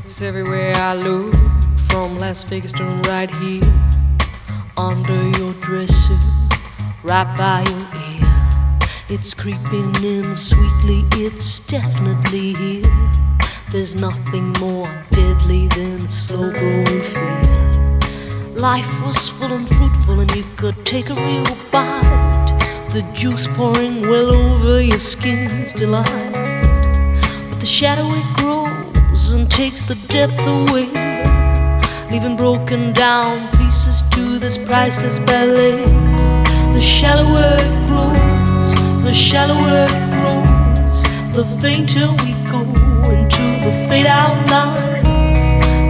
It's everywhere I look, from Las Vegas to right here. Under your dresser, right by your ear. It's creeping in sweetly, it's definitely here. There's nothing more deadly than slow growing fear. Life was full and fruitful, and you could take a real bite. The juice pouring well over your skin's delight. But the shadow it grows and takes the depth away, leaving broken down pieces to this priceless ballet. The shallower it grows, the shallower it grows, the fainter we go into the fade out line.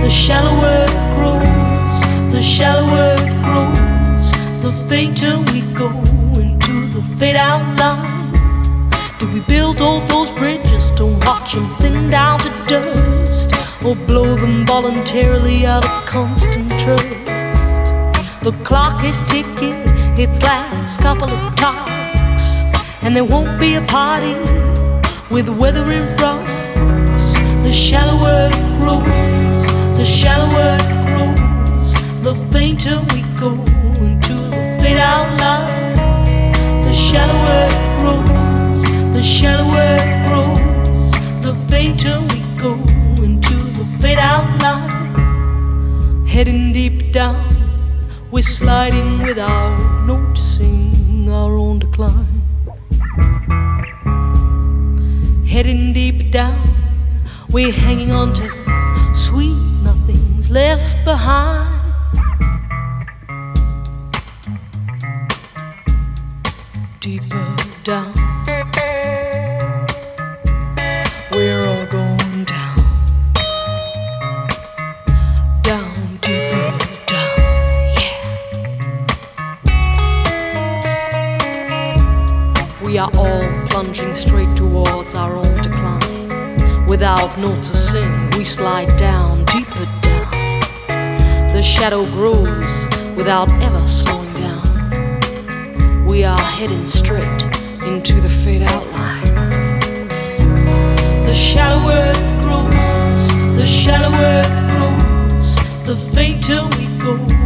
The shallower it grows, the shallower it grows, the fainter we go into the fade out line. Did we build all those bridges to watch them thin down to dust, or blow them voluntarily out of constant trust? The clock is ticking its last couple of talks, and there won't be a party with the weather in front. The shallower it grows, the shallower it grows, the fainter we go into the fade out line. The shallower Heading deep down, we're sliding without noticing our own decline. Heading deep down, we're hanging on to sweet nothings left behind. Deeper down, We are all plunging straight towards our own decline. Without noticing, we slide down, deeper down. The shadow grows without ever slowing down. We are heading straight into the fade out line. The shallower it grows, the shallower it grows, the fainter we go